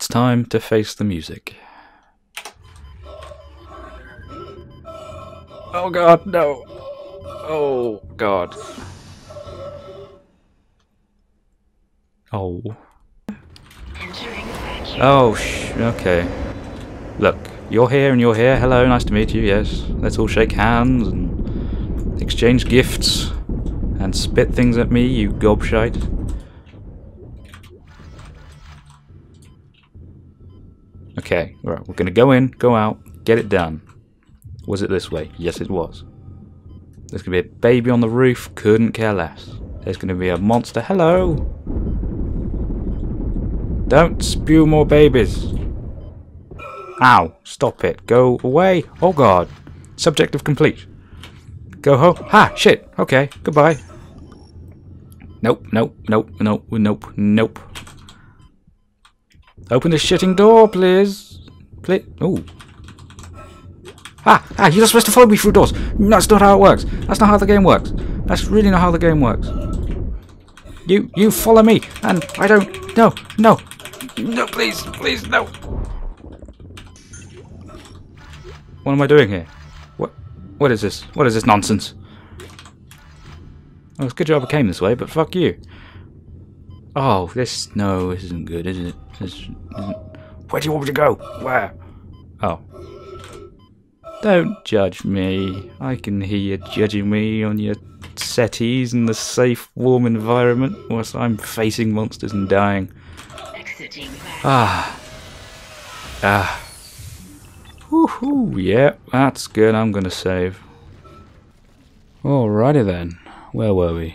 It's time to face the music. Oh god, no. Oh god. Oh. Oh, sh okay. Look, you're here and you're here. Hello, nice to meet you, yes. Let's all shake hands and exchange gifts and spit things at me, you gobshite. Okay, right, we're gonna go in, go out, get it done. Was it this way? Yes, it was. There's gonna be a baby on the roof, couldn't care less. There's gonna be a monster. Hello! Don't spew more babies. Ow, stop it. Go away. Oh god. Subjective complete. Go home. Ha, shit. Okay, goodbye. Nope, nope, nope, nope, nope, nope. Open the shitting door, please. Please. Ooh. Ah, ah, you're not supposed to follow me through doors. That's not how it works. That's not how the game works. That's really not how the game works. You, you follow me, and I don't, no, no, no, please, please, no. What am I doing here? What, what is this? What is this nonsense? Well, it's a good job I came this way, but fuck you. Oh, this, no, this isn't good, is it? This isn't, where do you want me to go? Where? Oh. Don't judge me. I can hear you judging me on your settees in the safe, warm environment whilst I'm facing monsters and dying. Ah. Ah. Woohoo, yeah, that's good. I'm gonna save. Alrighty then. Where were we?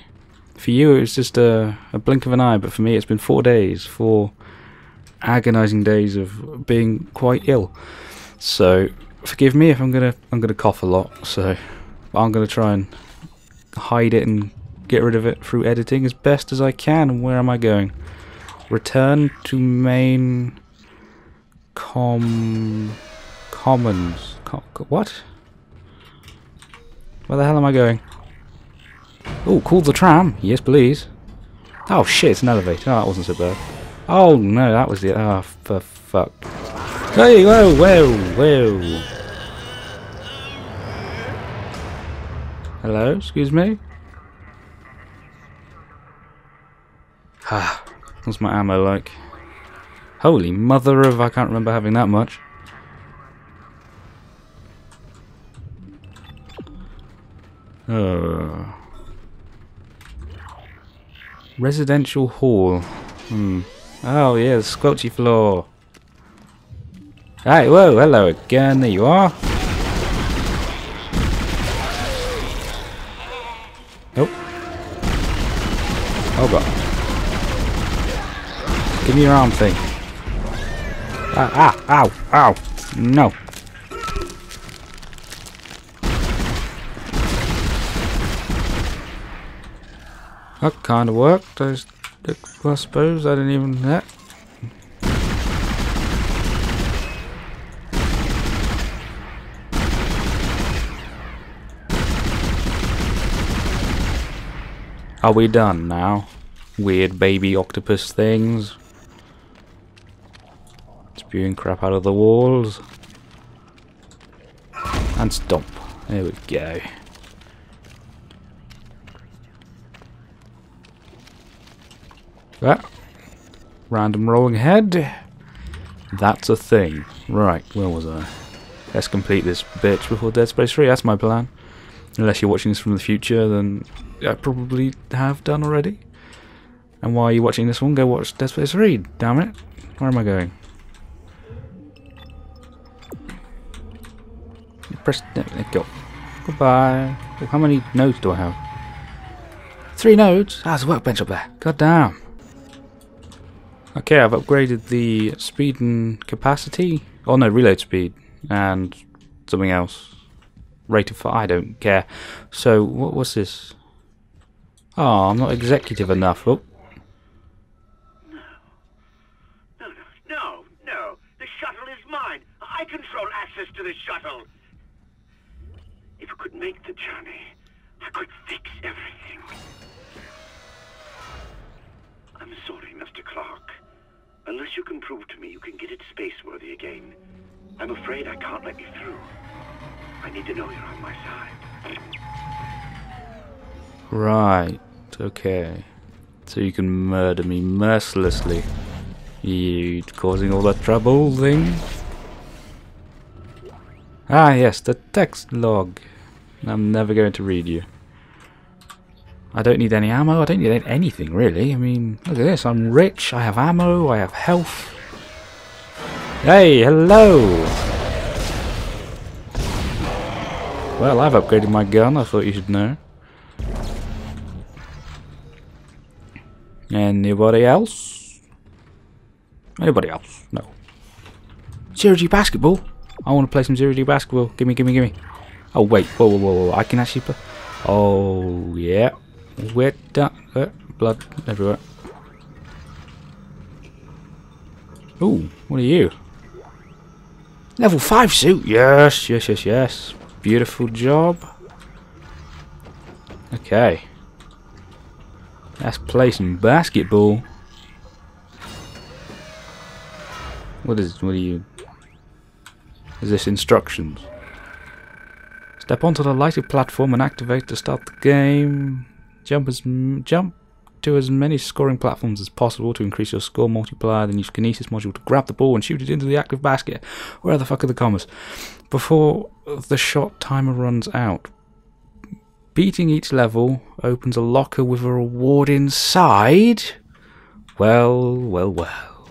For you, it was just a, a blink of an eye, but for me, it's been four days. Four agonizing days of being quite ill. So, forgive me if I'm gonna I'm gonna cough a lot. So, I'm gonna try and hide it and get rid of it through editing as best as I can. And where am I going? Return to main com commons. Com what? Where the hell am I going? Oh, call the tram. Yes, please. Oh shit, it's an elevator. Oh, that wasn't so bad. Oh no, that was the. Oh, for fuck. Hey, whoa, whoa, whoa. Hello, excuse me? Ah, what's my ammo like? Holy mother of, I can't remember having that much. Oh. Residential hall. Hmm. Oh, yeah, the squelchy floor. Hey, whoa, hello again. There you are. Nope. Oh god. Give me your arm thing. Ah, ah, ow, ow. No. That kind of worked. I, suppose I didn't even that. Are we done now? Weird baby octopus things. Spewing crap out of the walls. And stomp. There we go. Random rolling head. That's a thing. Right, where was I? Let's complete this bitch before Dead Space 3. That's my plan. Unless you're watching this from the future, then I probably have done already. And while you're watching this one, go watch Dead Space 3. Damn it. Where am I going? Press. Go. Goodbye. How many nodes do I have? Three nodes? Ah, there's a workbench up there. God damn. Okay, I've upgraded the speed and capacity. Oh no, reload speed. And something else. Rate of fire, I don't care. So, what was this? Oh, I'm not executive enough. Oh. No. No, no, no. The shuttle is mine. I control access to the shuttle. If I could make the journey, I'm afraid I can't let you through. I need to know you're on my side. Right. Okay. So you can murder me mercilessly. You causing all that trouble thing? Ah, yes, the text log. I'm never going to read you. I don't need any ammo. I don't need anything, really. I mean, look at this. I'm rich. I have ammo. I have health. Hey, hello! Well, I've upgraded my gun. I thought you should know. Anybody else? Anybody else? No. Zero G basketball? I want to play some Zero G basketball. Gimme, gimme, gimme. Oh, wait. Whoa, whoa, whoa, whoa. I can actually play. Oh, yeah. Wet. Uh, blood everywhere. Ooh, what are you? Level 5 suit. Yes, yes, yes, yes. Beautiful job. Okay. Let's play some basketball. What is, what are you? Is this instructions? Step onto the lighted platform and activate to start the game. Jump as jump to as many scoring platforms as possible to increase your score multiplier. Then use Kinesis module to grab the ball and shoot it into the active basket. Where the fuck are the commas? Before the shot timer runs out. Beating each level opens a locker with a reward inside. Well, well, well.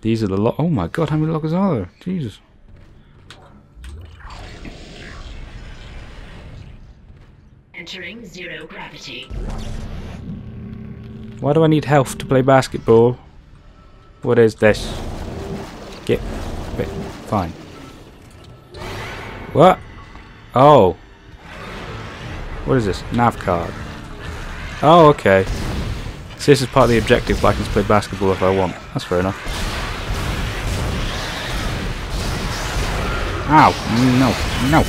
These are the lock. Oh my god, how many lockers are there? Jesus. Entering zero gravity. Why do I need health to play basketball? What is this? Get. Wait, fine. What? Oh. What is this? Nav card. Oh, okay. So this is part of the objective, but I can play basketball if I want. That's fair enough. Ow! No, no.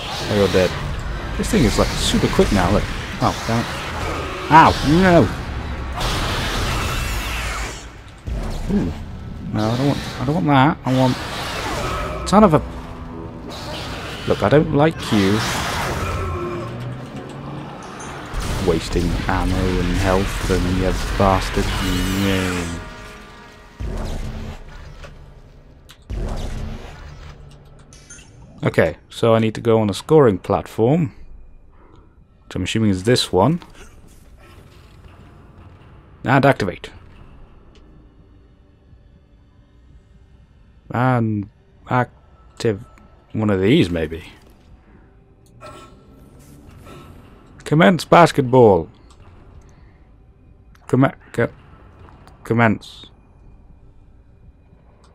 Oh, you're dead. This thing is like super quick now, look. Oh, it. Ow! No! Ooh. No, I don't want I don't want that. I want ton of a Look, I don't like you wasting ammo and health and you bastard. No. Okay, so I need to go on a scoring platform, which I'm assuming is this one, and activate. And active one of these, maybe. Commence basketball. Comm co commence.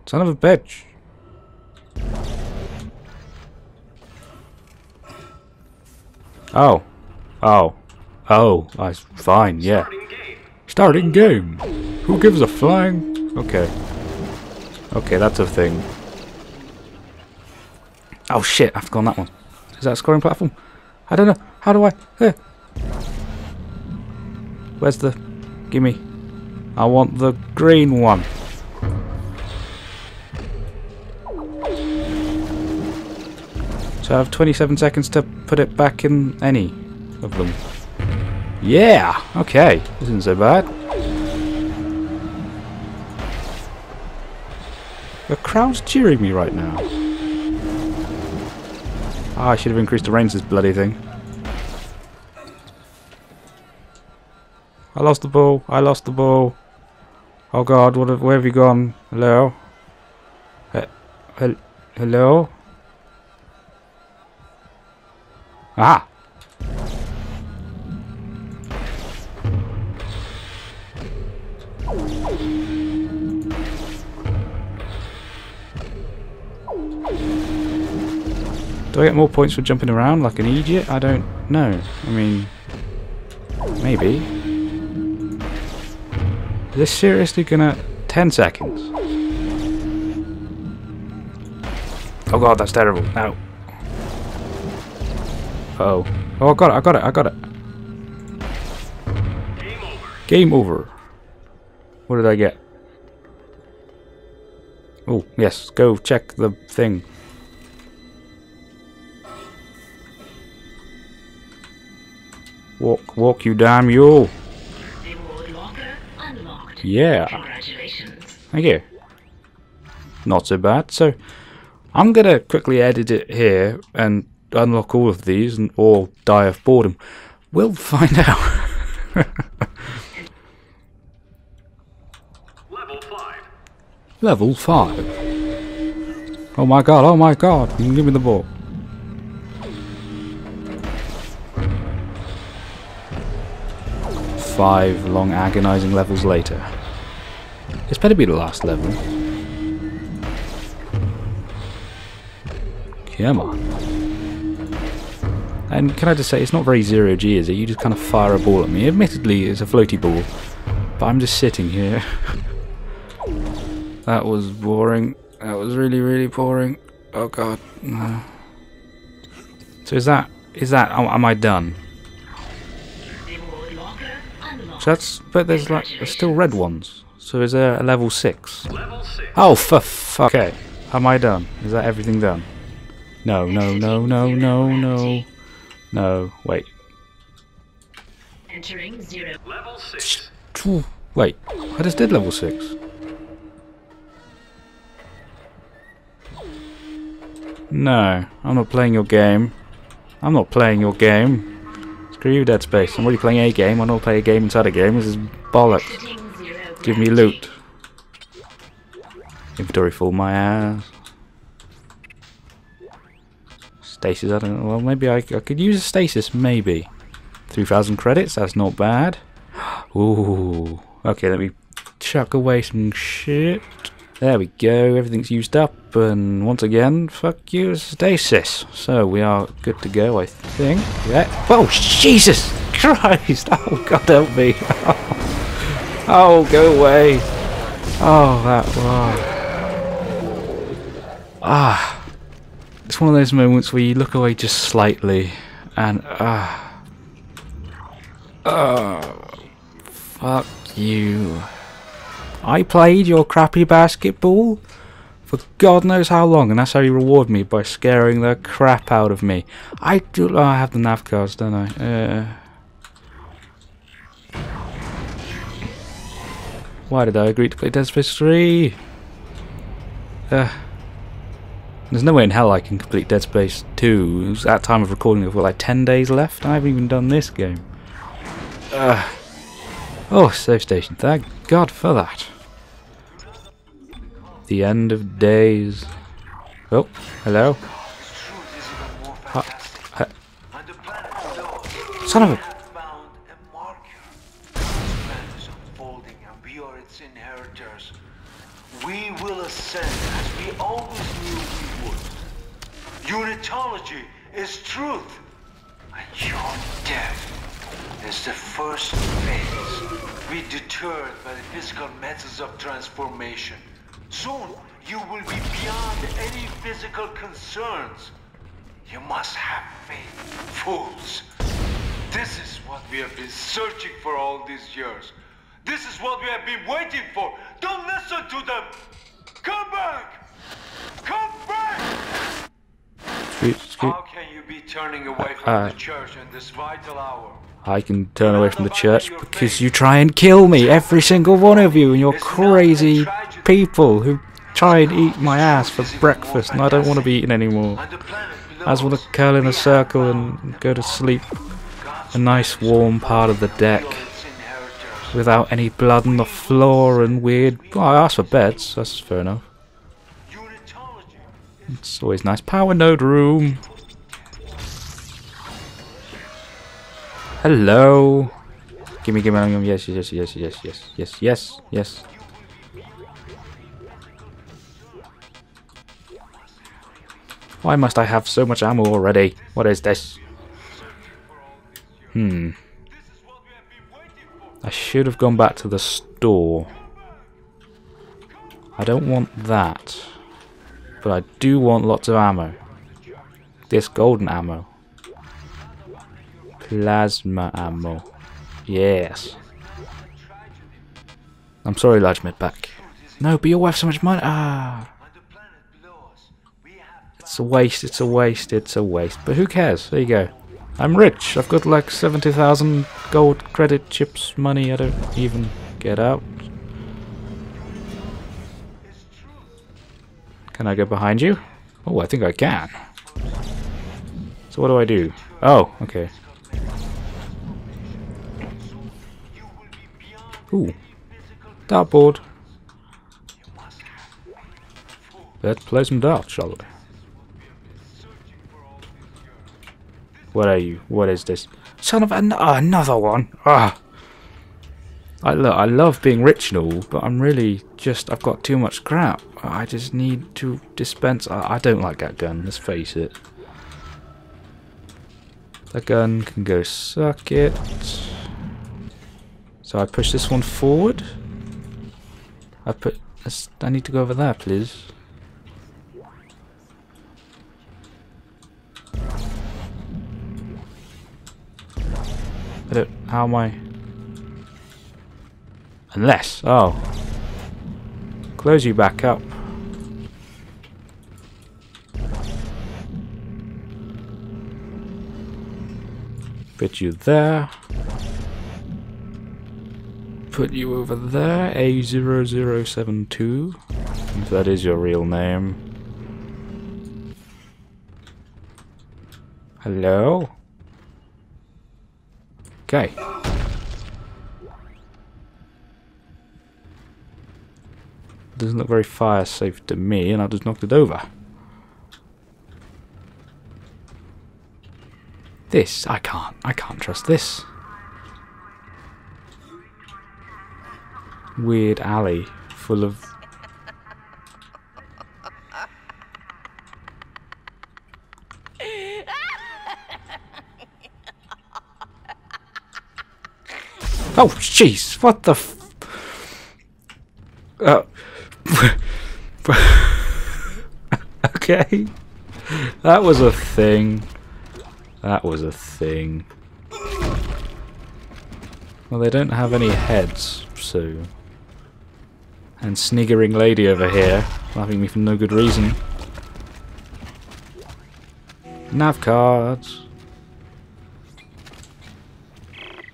Son of a bitch. Oh. Oh. Oh. I fine, yeah. Starting game. Who gives a flying? Okay. Okay, that's a thing. Oh shit, I've gone that one. Is that a scoring platform? I don't know. How do I? Here. Where's the... Gimme. I want the green one. So I have 27 seconds to put it back in any of them. Yeah! Okay. This isn't so bad. The crowd's cheering me right now. Ah, I should have increased the range of this bloody thing. I lost the ball. I lost the ball. Oh god, what have, where have you gone? Hello? He he hello? Ah! Do I get more points for jumping around like an idiot? I don't know. I mean, maybe. Is this seriously gonna... 10 seconds. Oh god, that's terrible. No. Uh oh. Oh, I got it, I got it, I got it. Game over. What did I get? Oh, yes. Go check the thing. Walk, walk, you damn you. Reward locker unlocked. Yeah. Congratulations. Thank you. Not so bad. So, I'm gonna quickly edit it here and unlock all of these, and or die of boredom. We'll find out. Level 5. Level five. Oh my god! Oh my god! You can give me the ball. Five long agonizing levels later. This better be the last level. Come on. And can I just say, it's not very zero G, is it? You just kind of fire a ball at me. Admittedly, it's a floaty ball, but I'm just sitting here. that was boring. That was really, really boring. Oh god. So is that, is that, am I done? That's, but there's like, there's still red ones. So is there a level 6? Level 6. Oh, for fuck. Okay. Am I done? Is that everything done? No, no, no, no, no, no. No, wait. Entering zero. Level 6. Wait, I just did level 6. No, I'm not playing your game. I'm not playing your game. Screw you, Dead Space. I'm already playing a game. I don't play a game inside a game. This is bollocks. Give me loot. Inventory full my ass. Stasis, I don't know. Well, maybe I, I could use a stasis, maybe. 3,000 credits, that's not bad. Ooh. Okay, let me chuck away some shit. There we go, everything's used up, and once again, fuck you, stasis. So, we are good to go, I think. Yeah. Oh, Jesus Christ! Oh, God help me. Oh, go away. Oh, that wow. Ah. It's one of those moments where you look away just slightly and ah. Oh. Fuck you. I played your crappy basketball for God knows how long, and that's how you reward me by scaring the crap out of me. I do. Oh, I have the nav cards, don't I? Uh, Why did I agree to play Dead Space 3? Uh, there's no way in hell I can complete Dead Space 2. It was at time of recording, I've got like 10 days left. I haven't even done this game. Uh, oh, save station. Thank God for that. The end of days. Oh, hello. Ha- ha- Son of a... we are its inheritors. We will ascend as we always knew we would. Unitology is truth. And your death is the first phase. Be deterred by the physical methods of transformation. Soon, you will be beyond any physical concerns. You must have faith, fools. This is what we have been searching for all these years. This is what we have been waiting for. Don't listen to them. Come back. Come back. How can you be turning away from Uh, the church in this vital hour? I can turn away from the church because you try and kill me, every single one of you, and you're crazy people who try and eat my ass for breakfast, and I don't want to be eaten anymore. I just want to curl in a circle and go to sleep, a nice warm part of the deck, without any blood on the floor and weird. Well, I asked for beds, that's fair enough. It's always nice. Power node room. Hello. Gimme, gimme, gimme. Yes, yes, yes, yes, yes, yes, yes, yes. Why must I have so much ammo already? What is this? Hmm. I should have gone back to the store. I don't want that. But I do want lots of ammo. This golden ammo. Plasma ammo. Yes. I'm sorry, large mid back. No, but you'll have so much money. Ah, it's a waste. It's a waste. It's a waste. But who cares? There you go. I'm rich. I've got like seventy thousand gold credit chips money. I don't even get out. Can I go behind you? Oh, I think I can. So what do I do? Oh, okay. Ooh, dartboard. Let's play some darts, shall we? What are you? What is this? Son of an oh, another one. Ah. I look. I love being rich and all, but I'm really just. I've got too much crap. I just need to dispense. I, I don't like that gun. Let's face it. That gun can go suck it. So I push this one forward. I put. I need to go over there, please. How am I? Unless. Oh. Close you back up. Put you there. Put you over there. A0072. If that is your real name. Hello? Okay. Doesn't look very fire safe to me, and I just knocked it over. This, I can't. I can't trust this. Weird alley full of. Oh, jeez! What the? F uh, okay, that was a thing. That was a thing. Well, they don't have any heads, so. And sniggering lady over here, laughing me for no good reason. Nav cards.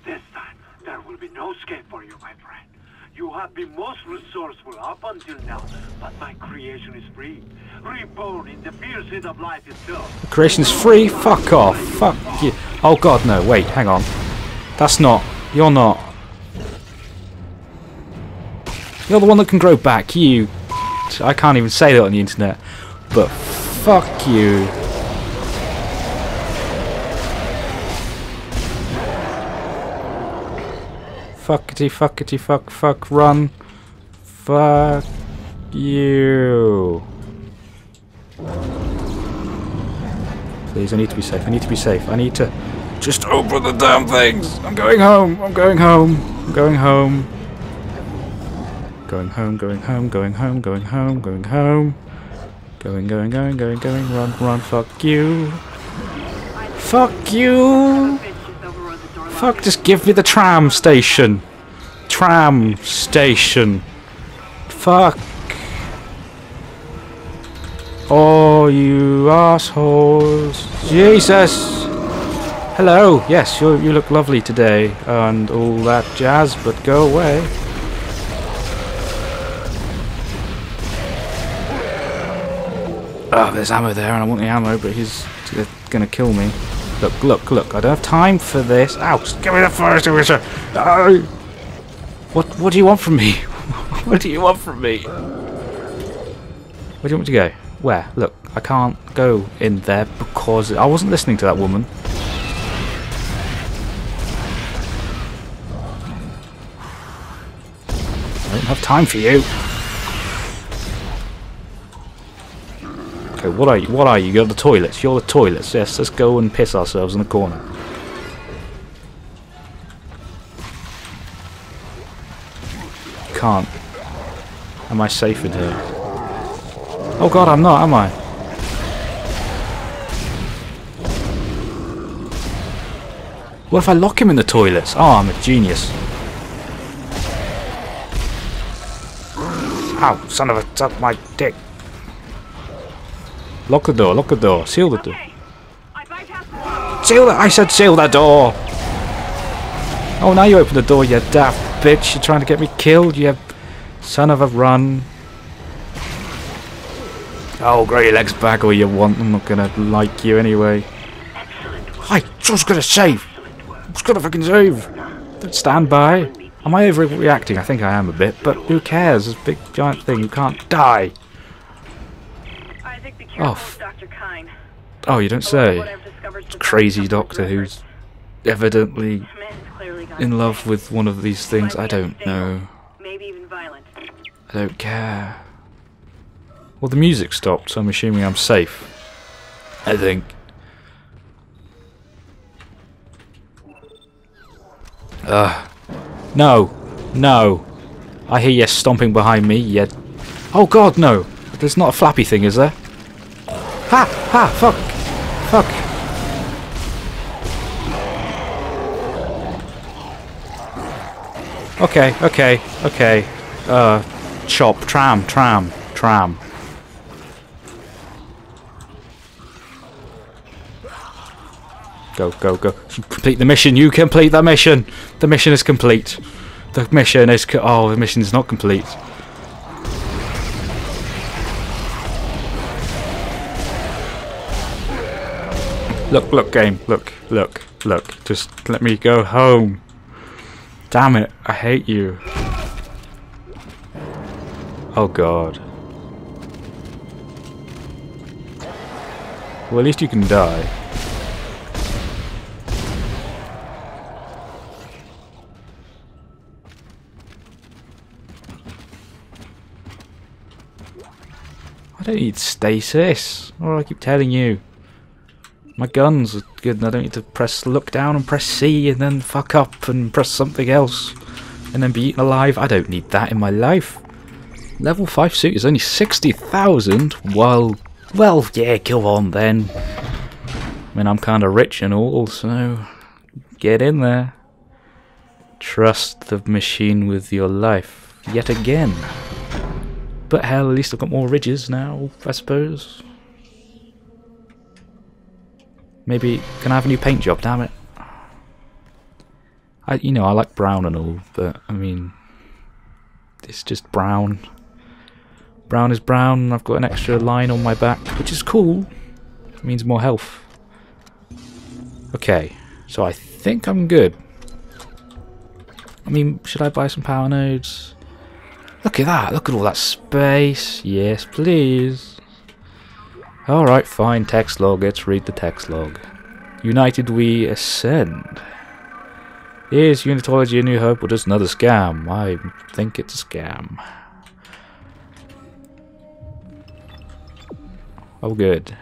This time, there will be no escape for you, my friend. You have been most resourceful up until now, but my creation is free. Reborn in the fierce heat of life itself. Creation's free? Fuck off. Fuck you. Oh god, no. Wait, hang on. That's not. You're not. You're the one that can grow back. You. I can't even say that on the internet. But fuck you. Fuckity fuckity fuck fuck run. Fuck you. Please, I need to be safe. I need to be safe. I need to just open the damn things. I'm going home. I'm going home. I'm going home. Going home, going home, going home, going home, going home. Going, going, going, going, going. Run, run. Fuck you. Fuck you. Fuck, just give me the tram station. Tram station. Fuck. Oh, you assholes. Jesus. Hello. Yes, you you look lovely today and all that jazz, but go away. Oh, there's ammo there, and I want the ammo, but he's gonna kill me. Look, look, look! I don't have time for this. Ow! Give me the fire extinguisher! Oh. What? What do you want from me? what do you want from me? Where do you want me to go? Where? Look, I can't go in there because I wasn't listening to that woman. I don't have time for you. Okay, what are you? What are you? You're the toilets. You're the toilets. Yes, let's go and piss ourselves in the corner. Can't. Am I safe in here? Oh god, I'm not, am I? What if I lock him in the toilets? Oh, I'm a genius. Ow, son of a suck my dick. Lock the door, lock the door, seal the door. I bypassed the wall. Seal the I said seal the door! Oh now you open the door, you daft bitch. You're trying to get me killed, you son of a run. Oh, grow your legs back all you want. I'm not gonna like you anyway. I just gotta save. Just gotta fucking save. Don't stand by. Am I overreacting? I think I am a bit, but who cares? This big giant thing. You can't die. Oh. Oh, you don't say. Crazy doctor who's evidently in love with one of these things. I don't know. I don't care. Well, the music stopped, so I'm assuming I'm safe. I think. Ugh. No. No. I hear you stomping behind me, yet. Oh god, no! There's not a flappy thing, is there? Ha! Ha! Fuck! Fuck! Okay, okay, okay. Uh, chop, tram, tram, tram. Go, go, go. Complete the mission. You complete the mission. The mission is complete. The mission is. Oh, the mission is not complete. Look, look, game. Look, look, look. Just let me go home. Damn it. I hate you. Oh, God. Well, at least you can die. I don't need stasis. Do I keep telling you? My guns are good and I don't need to press look down and press C and then fuck up and press something else and then be eaten alive. I don't need that in my life. Level 5 suit is only 60,000. Well, well, yeah, go on then. I mean, I'm kind of rich and all, so get in there. Trust the machine with your life yet again. But hell, at least I've got more ridges now, I suppose. Maybe can I have a new paint job? Damn it! I, you know, I like brown and all, but I mean, it's just brown. Brown is brown. I've got an extra line on my back, which is cool. It means more health. Okay, so I think I'm good. I mean, should I buy some power nodes? Look at that. Look at all that space. Yes, please. Alright, fine. Text log. Let's read the text log. United we ascend. Is Unitology a new hope or just another scam? I think it's a scam. Oh, good.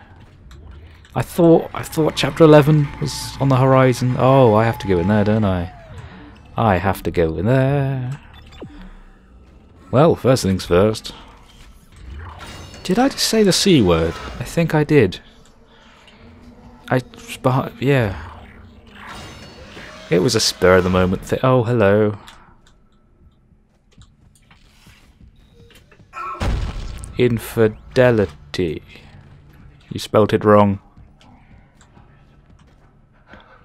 I thought I thought chapter 11 was on the horizon. Oh, I have to go in there, don't I? I have to go in there. Well, first things first. Did I just say the C word? I think I did. I, but yeah. It was a spur of the moment thing. Oh, hello. Infidelity. You spelt it wrong.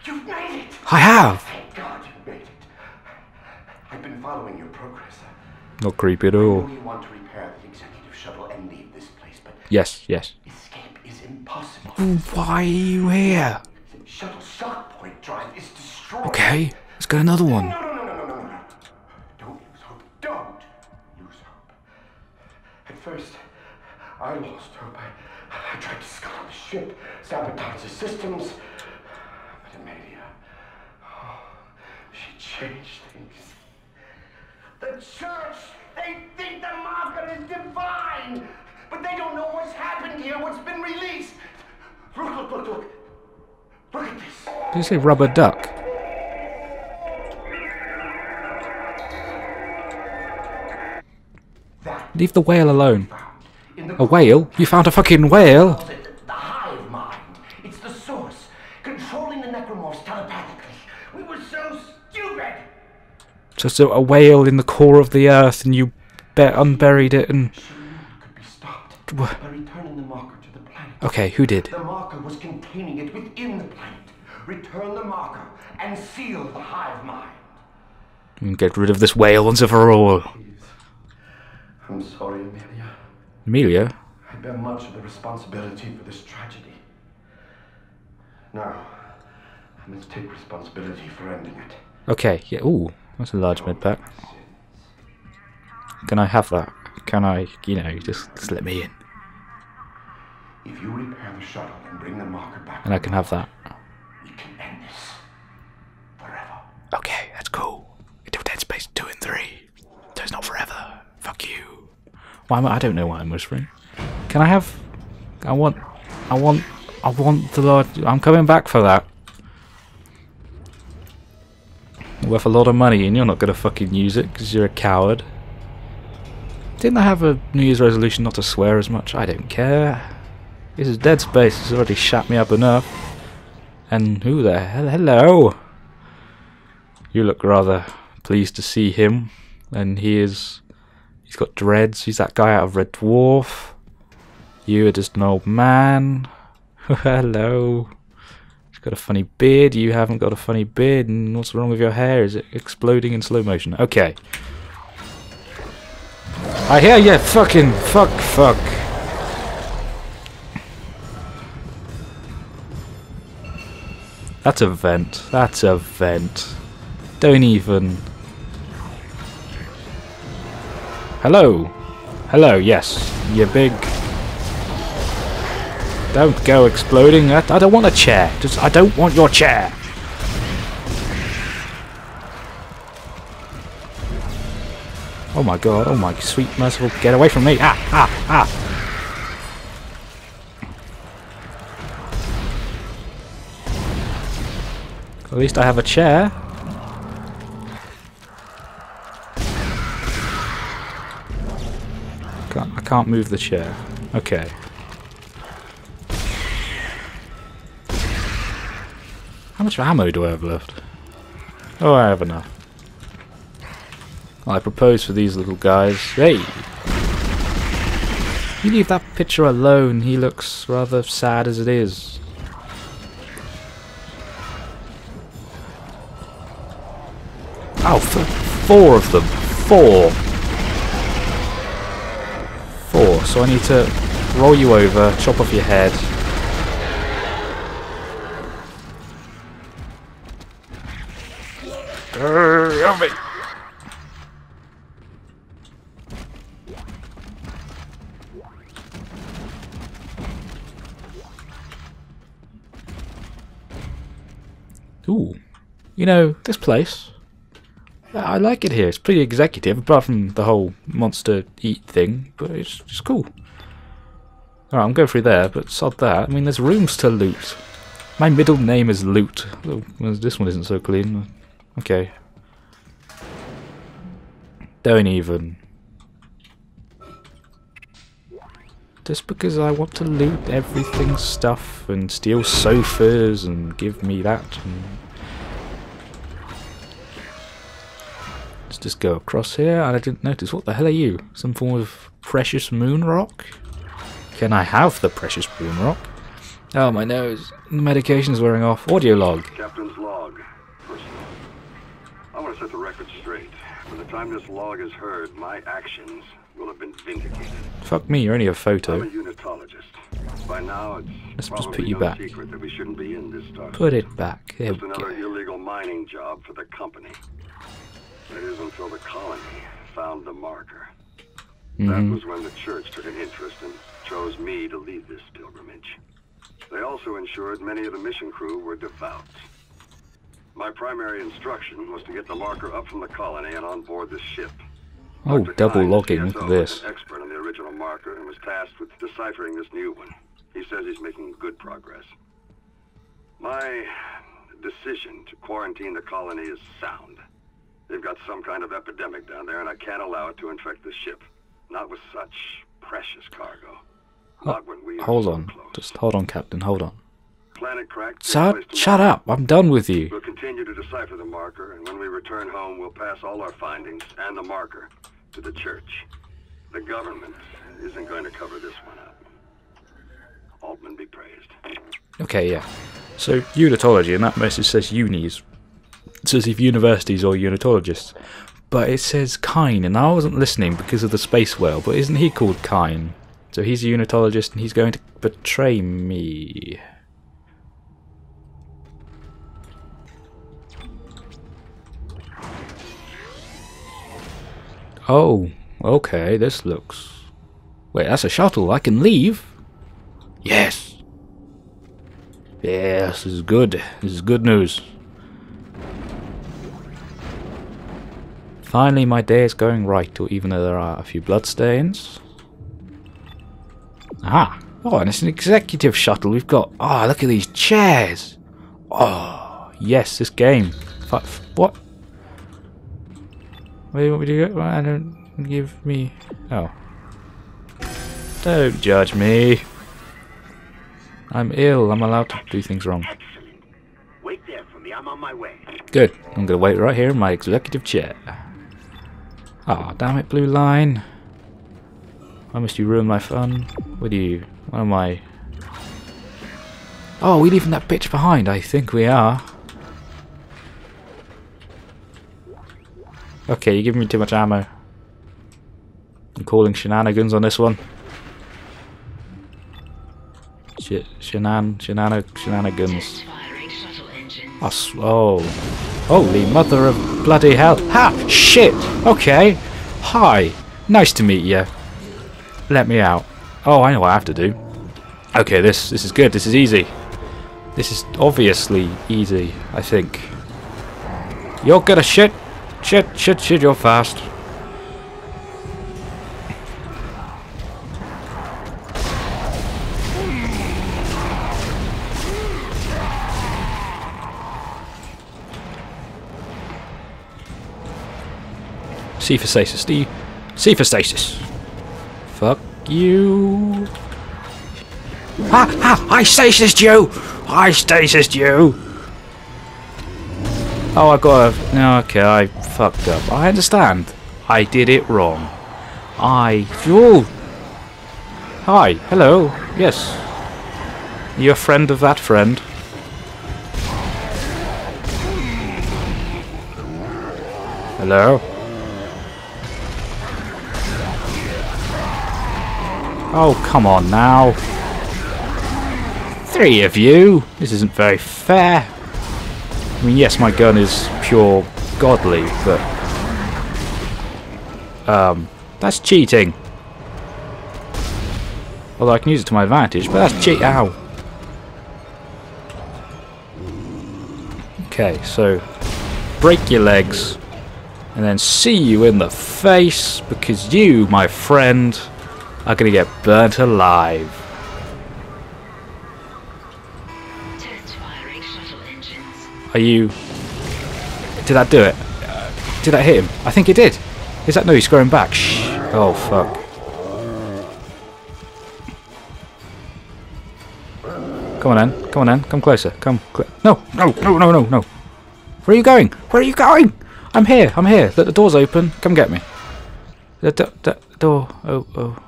You've made it! I have! Thank God you made it. I've been following your progress. Not creepy at all. want to repair the executive shuttle and leave this place, but Yes, yes. escape is impossible. Why are you here? The shuttle shock point drive is destroyed. Okay, let's get another one. No, no, no, no, no, no, no. Don't lose hope. Don't lose hope. At first, I lost hope. I, I tried to scuttle the ship, sabotage the systems. But Amelia, oh, she changed things. Church, they think the marker is divine. But they don't know what's happened here, what's been released. Look, look, look, look. At this. Did you say rubber duck? Leave the whale alone. A whale? You found a fucking whale? Just a, a whale in the core of the earth and you unburied it and. could be stopped by returning the marker to the planet. Okay, who did? The marker was containing it within the planet. Return the marker and seal the hive mind. And get rid of this whale once and for all. I'm sorry, Amelia. Amelia? I bear much of the responsibility for this tragedy. Now, I must take responsibility for ending it. Okay, yeah, ooh, that's a large med pack. Can I have that? Can I, you know, just, just let me in? If you repair the shuttle and bring the marker back, And I can have that. we can end this forever. Okay, that's cool. Until Dead Space 2 and 3. So it's not forever. Fuck you. Why am I, I don't know why I'm whispering. Can I have... I want... I want... I want the large. I'm coming back for that. Worth a lot of money and you're not going to fucking use it because you're a coward. Didn't I have a New Year's resolution not to swear as much? I don't care. This is Dead Space. It's already shut me up enough. And who the hell? Hello! You look rather pleased to see him, and he is. He's got dreads. He's that guy out of Red Dwarf. You are just an old man. Hello. Got a funny beard. You haven't got a funny beard. And what's wrong with your hair? Is it exploding in slow motion? Okay. I hear you. Fucking fuck, fuck. That's a vent. That's a vent. Don't even. Hello. Hello, yes. You big. Don't go exploding. I, I don't want a chair. Just I don't want your chair. Oh my god, oh my sweet merciful get away from me. Ah, ah, ah. At least I have a chair. Can't, I can't move the chair. Okay. Much ammo do I have left? Oh, I have enough. I propose for these little guys. Hey! You leave that picture alone. He looks rather sad as it is. Oh, f- four of them. Four. Four. So I need to roll you over, chop off your head. Help me. Ooh. You know, this place. Uh, I like it here. It's pretty executive, apart from the whole monster eat thing, but it's just cool. Alright, I'm going through there, but sod that. I mean, there's rooms to loot. My middle name is Loot. This one isn't so clean. Okay. Don't even. Just because I want to loot everything's stuff and steal sofas and give me that and Let's just go across here and I didn't notice. What the hell are you? Some form of precious moon rock? Can I have the precious moon rock? Oh, my nose. The medication's wearing off. Audio log. Captain's. Set the record straight. By the time this log is heard, my actions will have been vindicated. Fuck me, you're only a I'm a photo. unitologist. By now, it's Let's just put you no back. secret that we shouldn't be in this. Put it back. There Just we another go. illegal mining job for the company. It is until the colony found the marker. That Mhm. was when the church took an interest and chose me to lead this pilgrimage. They also ensured many of the mission crew were devout. My primary instruction was to get the marker up from the colony and on board the ship. Oh, Dr. double Kynes, logging. Look at this. Expert on the original marker and was tasked with deciphering this new one. He says he's making good progress. My decision to quarantine the colony is sound. They've got some kind of epidemic down there, and I can't allow it to infect the ship. Not with such precious cargo. Oh, we Hold on. Just hold on, Captain. Hold on. Planet cracked. Shut, shut up. I'm done with you. We'll continue to decipher the marker, and when we return home, we'll pass all our findings and the marker to the church. The government isn't going to cover this one up. Altman be praised. Okay, yeah. So unitology, and that message says unis. It says if universities or unitologists. But it says Kyne, and I wasn't listening because of the space whale, but isn't he called Kyne? So he's a unitologist and he's going to betray me. Oh, okay, this looks... Wait, that's a shuttle, I can leave? Yes! Yes, this is good. This is good news. Finally, my day is going right, even though there are a few bloodstains. Ah! Oh, and it's an executive shuttle. We've got... Oh, look at these chairs! Oh, yes, this game. What? What do you want me to do? I don't give me... Oh. Don't judge me. I'm ill. I'm allowed to do things wrong. Excellent. Wait there for me. I'm on my way. Good. I'm gonna wait right here in my executive chair. Ah, damn it, blue line. Why must you ruin my fun? with you? What am I? Oh, we leaving that bitch behind? I think we are. Okay, you're giving me too much ammo. I'm calling shenanigans on this one. Sh shenan, shenana, shenanigans. Oh, oh. Holy mother of bloody hell. Ha! Shit! Okay. Hi. Nice to meet you. Let me out. Oh, I know what I have to do. Okay, this this is good. This is easy. This is obviously easy, I think. You're gonna shit. Shit, shit, shit, you're fast. C for stasis. D. C for stasis. Fuck you. Ah, ah, I stasised you! I stasised you! Oh, I got a... No, okay, I fucked up. I understand. I did it wrong. I... Oh! Hi, hello. Yes. You're a friend of that friend? Hello? Oh, come on now. Three of you? This isn't very fair. I mean, yes, my gun is pure godly, but... Um, that's cheating. Although I can use it to my advantage, but that's cheat. Ow. Okay, so break your legs and then see you in the face because you, my friend, are gonna get burnt alive. Test firing shuttle engines. Are you? Did that do it? Did that hit him? I think it did. Is that no? He's going back. Shh. Oh fuck. Come on, then. Come on, then. Come closer. Come. Cl- no, no, no, no, no, no. Where are you going? Where are you going? I'm here. I'm here. Let the doors open. Come get me. The, do- door. Oh, oh.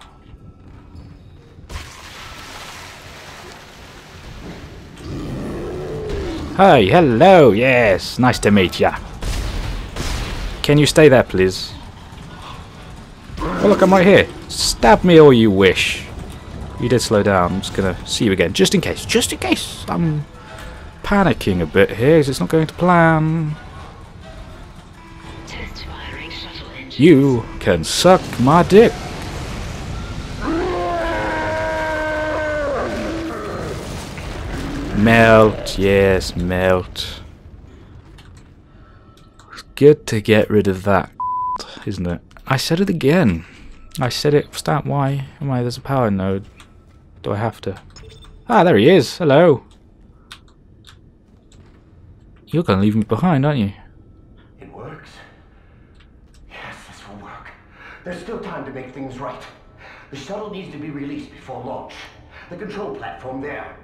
Hi, hello, yes, nice to meet ya. Can you stay there, please? Oh, look, I'm right here. Stab me all you wish. You did slow down. I'm just gonna see you again, just in case. Just in case. I'm panicking a bit here, 'cause it's not going to plan. You can suck my dick. Melt, yes, melt. Good to get rid of that, isn't it? I said it again. I said it. Stat why? Am I? There's a power node. Do I have to? Ah, there he is. Hello. You're gonna leave me behind, aren't you? It works. Yes, this will work. There's still time to make things right. The shuttle needs to be released before launch. The control platform there.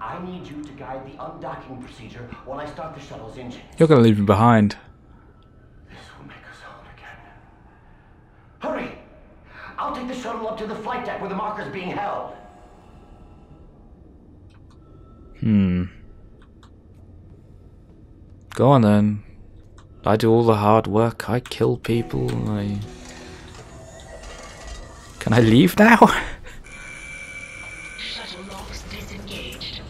I need you to guide the undocking procedure while I start the shuttle's engine. You're gonna leave me behind. This will make us whole again. Hurry! I'll take the shuttle up to the flight deck where the marker's being held. Hmm. Go on then. I do all the hard work. I kill people. I. Can I leave now? Shuttle locks disengaged.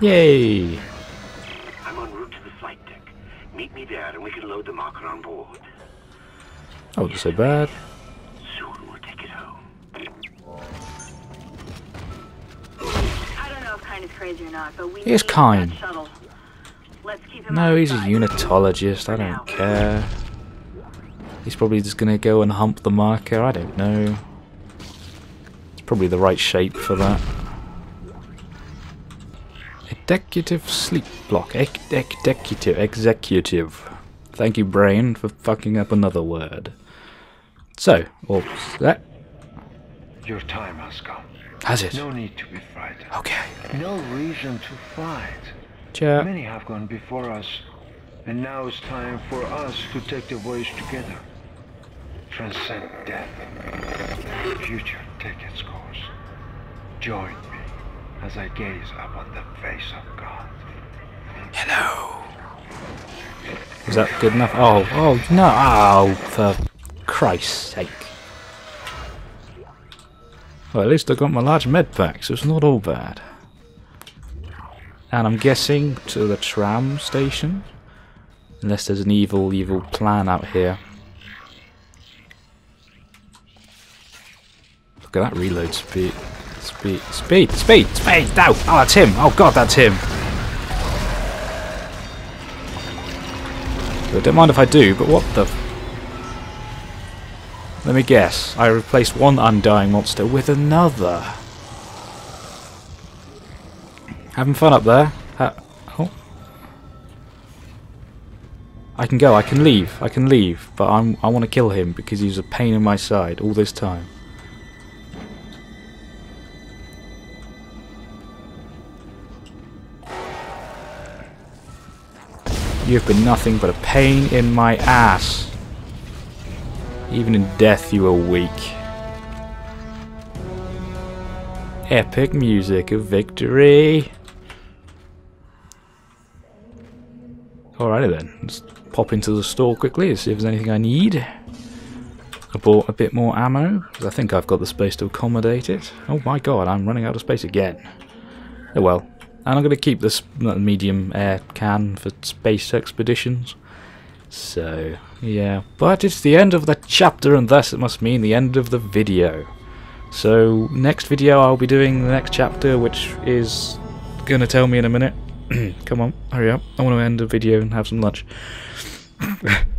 Yay! I'm en route to the flight deck. Meet me there and we can load the marker on board. I don't know if Kyne is crazy or not, but we He's need Kyne. that shuttle. Let's keep him No, he's a side. unitologist. I don't care. He's probably just gonna go and hump the marker. I don't know. It's probably the right shape for that. Executive sleep block. Ex- executive. Executive. Thank you, brain, for fucking up another word. So, what's that? Your time has come. Has it? No need to be frightened. Okay. No reason to fight. Chat. Many have gone before us, and now it's time for us to take the voyage together. Transcend death. The future take its course. Join me as I gaze upon the face of God. Hello. Is that good enough? Oh, oh no! Oh, for Christ's sake! Well, at least I got my large med pack, so it's not all bad. And I'm guessing to the tram station, unless there's an evil, evil plan out here. Look at that reload speed, speed, speed, speed, speed! No! Oh, that's him! Oh God, that's him! I don't mind if I do, but what the... Let me guess. I replaced one undying monster with another. Having fun up there? Ha oh. I can go, I can leave, I can leave, but I'm, I want to kill him because he's a pain in my side all this time. You have been nothing but a pain in my ass. Even in death you are weak. Epic music of victory. Alrighty then, let's pop into the store quickly and see if there's anything I need. I bought a bit more ammo, because I think I've got the space to accommodate it. Oh my god, I'm running out of space again. Oh well. And I'm going to keep this medium air can for space expeditions. So, yeah. But it's the end of the chapter, and thus it must mean the end of the video. So, next video I'll be doing the next chapter, which is to tell me in a minute. Come on, hurry up. I want to end the video and have some lunch.